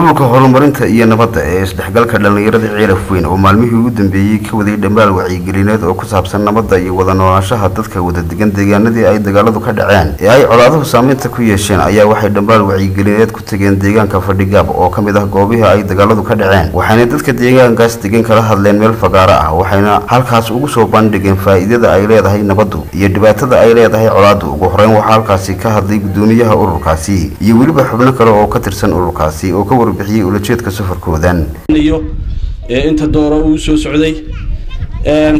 ururka horumarinta iyo nabadda ee isdhexgalka dhallinyarada ceelaf weyn oo maalmihii ugu dambeeyey ka waday dhammaal wacyigelineed oo ku saabsan nabadda iyo wada noolaanshaha dadka wada degan deegaanadii ay dagaaladu ka dhaceen. Ee ay colaaduhu saameynta ku yeesheen ayaa waxay dhammaal wacyigelineed ku tageen deegaanka fadhigaab oo ka mid ah goobihii ay dagaaladu ka dhaceen waxayna dadka deegaankaas degan kala hadleen meel fagaaro ah waxayna halkaas ugu soo bandhigeen faa'iidada ay leedahay nabaddu iyo dhibaatada ay leedahay colaaddu. Ugu horeyn waxaa halkaasi ka hadlay gudoomiyaha ururkaasi iyo weliba xubno kale oo ka tirsan ururkaasi oo ka warbixiyey ulajeedka safarkoodan. Inta dooro uu soo socday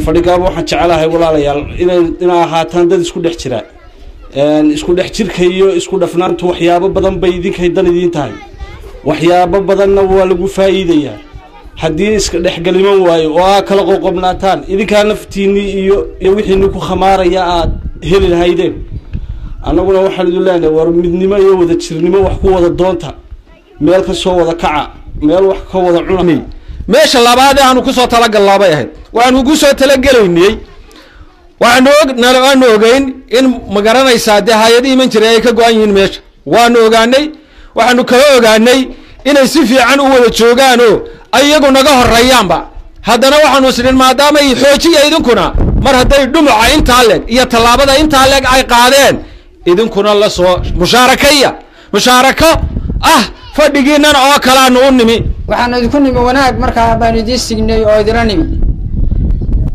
fadhigaaba waxaan jecelahay walaalayaal inay ahaataan dad isku dhex jira. Isku dhex jirka iyo isku dhafnaantu waxyaabo badan bay idinkay dan idiin tahay. Waxyaabo badanna waa lagu faa'iidayaa. Haddii iska dhexgeliman waayo oo aa kala qoqobnaataan idinkaa naftiinii iyo iyo wixiini ku khamaaraya aad heli lahaydeen. Annaguna waxaan idin leenahay war midnimo iyo wada jirnimo wax ku wada doonta meel ka soo wada kaca meel wax ka wada cuna meesha labaad ee aanu ku soo talagalaabay ahayd waxaanu ku soo talagelaynay waanu ogeyn in ma garanaysaa dee hay'ad iman jiray ay ka go-an yihiin meesha. Waanu ogaanay waxaanu kala ogaanay inay si fiican u wada joogaan oo ay iyagu naga horeeyaanba haddana waxaanu isdhin maadaama i xoojiya idinkuna mar hadday dhumuca intaa leeg iyo tallaabada intaa leeg ay qaadeen idinkuna la soo musaarakaya mushaarako ah fadhigiinan oo kalaanu u nimi. Waxaanu idinku nimi wanaag markaa baanu idiin signay oo idila nimi.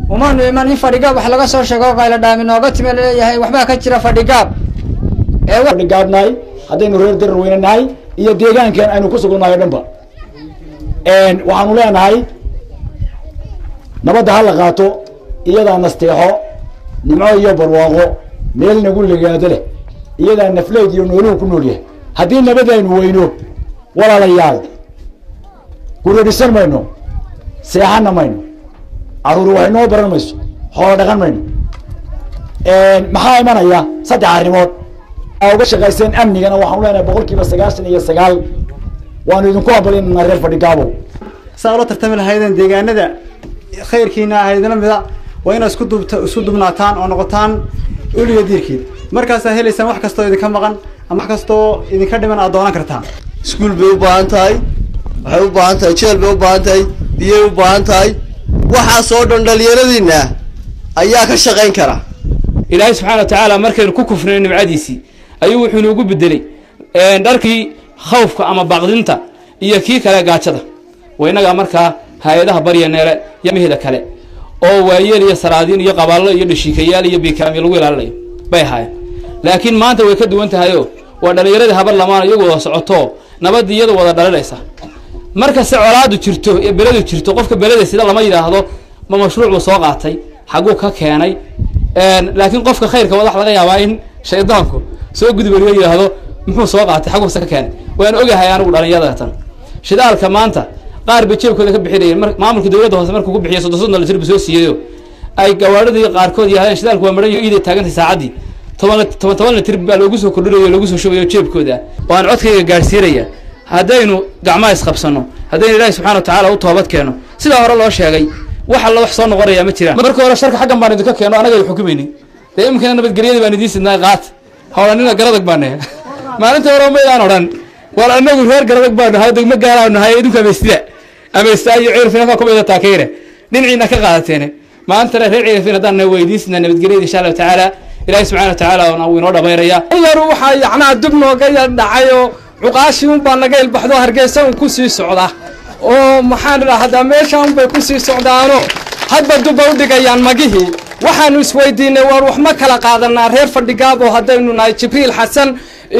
Umaanu iman in fadhigaab wax laga soo sheego qayla dhaami nooga timi la leeyahay waxbaa ka jira fadhigaab fadhigaabnahay haddaynu reer darar weyne nahay iyo deegaankan aynu ku sugannahay o dhanba. Waxaanu leenahay nabadda ha la qaato iyadaa nasteexo nimco iyo barwaaqo meel nagu ligaado leh iyadaa nafleed iyo nooluhu ku nool yahay. Haddii nabad aynu weyno walaalayaal. Guradhisan mayno seexana mayno carruur wax inoo baran mayso xoolo dhaqan mayno. Maxaa imanaya? Saddex arrimood. Uga shaqayseen amnigana waxaanu leenahay boqol kiiba sagaashan iyo sagaal. Waanu idinku hambalinana reer fadhigaabo saa ula tartami lahaydeen deegaanada? Khayrkiina ahaydna mida waa inaad isku dub isku dubnaataan oo noqotaan uliga diirkeed markaasaa helaysaan wax kastoo idinka maqan ama wax kastoo idinka dhiman aad doonan kartaan iskuul bay u baahan tahay waxay u baahan tahay jeel bay u baahan tahay biyay u baahan tahay waxaasoo dhan dhalinyaradiina ayaa ka shaqayn kara. Ilaahay subxana wa tacaala markaynu ku kufnay nimcadiisii ayuu wuxuu inuugu bedelay dharkii khawfka ama baqdinta iyo kii kale gaajada. Wa innagaa markaa hay'adaha barya neele iyo mihida kale oo waayeel iyo saraadiin iyo qabaallo iyo dhashiikayaal iyo biikaamyo lagu ilaalinayo bay ahaayeen laakiin maanta way ka duwan tahayo waa dhallinyaradii habar lamaan iyagu wada nabadii iyadu wada dhalinaysa markase colaadu jirto ee beledu jirto qofka beleda sida lama yidhaahdo ma mashruuc buu soo qaatay xaguu ka keenay. Laakiin qofka khayrka wadax laga yaabaa in shaydaanku soo gudubaliyo yidhaahdo muxuu soo qaatay xaguuse ka keenay. Waan ogahay anigu dhalinyaratan shidaalka maanta qaar bay jeebkooda ka bixinayeen. Maamulka dowladda hoose markuu ku bixiyo soddon soddon litir bu soo siiyayo ay gawaadhadii qaarkood yidhahdeen shidaalku waa maran iyo iiday taagantay saacaddii toban toban toban litir baa loogu soo kordhinayo loogu soo shubayo jeebkooda. Waan codkayga gaadhsiinaya haddaynu gacmaha isqabsano haddaynu ilaahi subxana wa tacaala u toobad keeno. Sidaa hore loo sheegay wax alla wax soo noqonayaa ma jiraan. Marka hore sharka xaggan baan idinka keeno anaga xukumaynin dee iminkana nabadgelyadii baan idiin sidnaa qaat. Howlanina garadag baan nahay. Maalinta hore maydaan odhan war anagu reer garadag baan nahay degmo gaaraan nahay idinku amaystida amaystaa iyo ceerfina ka kumida taakeyne dhinaciina ka qaadateene maantana reer ceerfin haddaan nahay waa idiin sidnaa nabadgelyada insha allahu tacaala ilaahi subxana wa tacaala wuu inoo dhamaynaya yaru waxaa yacnaa dib nooga yar dhacayoo cuqaashii unbaa naga ilbaxdo hargeysa un ku sii socda. Oo maxaan idhaahdaa meesha unbay ku sii socdaano hadba dubba u dhigayaan magihii. Waxaanu isweydiinay war wax ma kala qaadanaa reer fadhigaabo haddaynu nahay jibriil xasan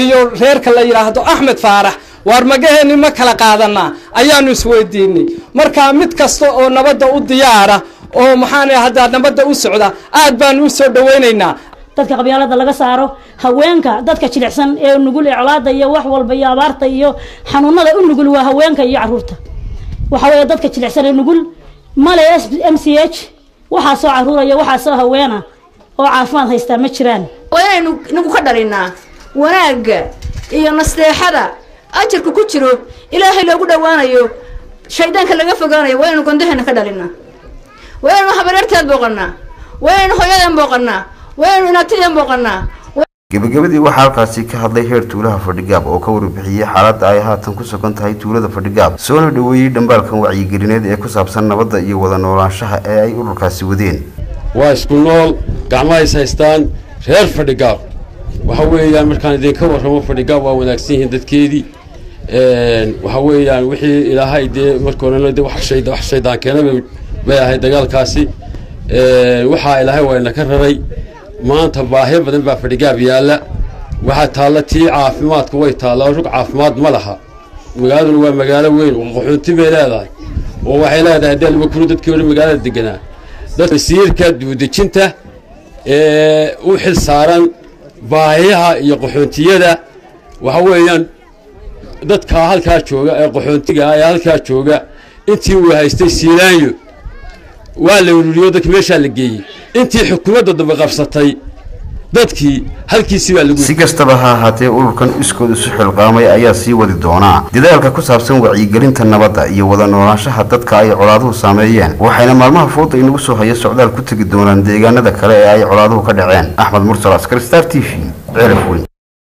iyo reerka la yidhaahdo axmed faarax. Waar magaheenni ma kala qaadanaa ayaanu isweydiinay. Marka mid kasta oo nabadda u diyaara oo maxaan idhahdaa nabadda u socda aad baanu u soo dhawaynaynaa dadka qabyaalada laga saaro haweenka dadka jilicsan ee nugul ee colaada iyo wax walba iyo abaarta iyo xanuunada u nugul waa haweenka iyo carruurta. Waxa weeye dadka jilicsan ee nugul male m c h waxaasoo caruuraya waxaasoo haweena oo caafimaad haystaa ma jiraan. Waa inaynu inagu ka dhalinaa wanaagga iyo nasteexada ajarka ku jiro ilaahay loogu dhawaanayo shaydaanka laga fogaanayo waa inaynu gondaheena ka dhalinaa waa inaynu habareerteed booqanaa waa inaynu hooyadeen booqanaa waa inaynu inaatideen booqanaa gebagabadii waxaa halkaasi ka hadlay heer tuulaha fadhigaab oo ka warbixiyey xaaladda ay haatan ku sugan tahay tuulada fadhigaab soona dhoweeyey dhambaalkan wacyigelineed ee ku saabsan nabadda iyo wada noolaanshaha ee ay ururkaasi wadeen. Waa isku nool gacmaha is haystaan reer fadhigaab. Waxa weeyaan markaan idinka warramo fadhigaab waa wanaagsan yihiin dadkeedii. Waxa weeyaan wixii ilaahay dee marka horena de wax shayda wax shaydaan ahayd dagaalkaasi. Waxaa ilaahay waa inaka raray maanta baahiyo badan baa fadhigaab yaalla. Waxaa taalla tii caafimaadku way taallaa rug caafimaad ma laha. Magaaladuna waa magaalo weyn oo qaxoonti bay leedahay. Oo waxay leedahay dee laba kuro dadkii hore magaalada deganaa. Dadka wasiirka duudejinta ee u xil saaran baahiyaha iyo qaxoontiyada. Waxa weeyaan dadka halkaa jooga ee qaxoontiga ee halkaa jooga intii uu haystay siilaanyo waa la ururiyo dadki meeshaa la geeyey. Intii xukuumadda dambe qabsatay dadkii halkiisi baa lagu si kastaba ha ahaatee ururkan iskood isu xilqaamay ayaa sii wadi doonaa dadaalka ku saabsan wacyigelinta nabadda iyo wada noolaanshaha dadka ay colaaduhu saameeyeen waxayna maalmaha fooda inagu soo haya socdaal ku tegi doonaan deegaanada kale ee ay colaaduhu ka dhaceen. Axmed mursal askar star t v ceelaf